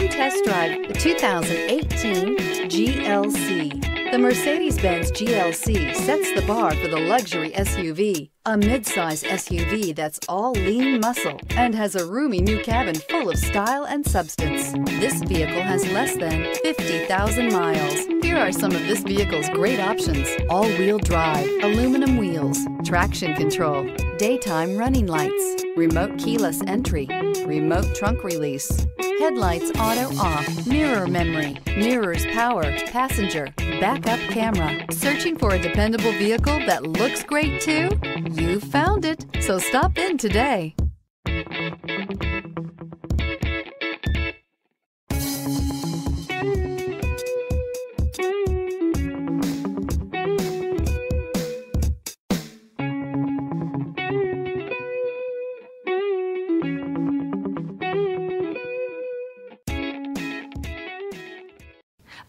Come test drive the 2018 GLC. The Mercedes Benz GLC sets the bar for the luxury SUV, a midsize SUV that's all lean muscle and has a roomy new cabin full of style and substance. This vehicle has less than 50,000 miles. Here are some of this vehicle's great options all wheel drive, aluminum wheels, traction control, daytime running lights, remote keyless entry, remote trunk release headlights auto off, mirror memory, mirrors power, passenger, backup camera. Searching for a dependable vehicle that looks great too? You found it, so stop in today.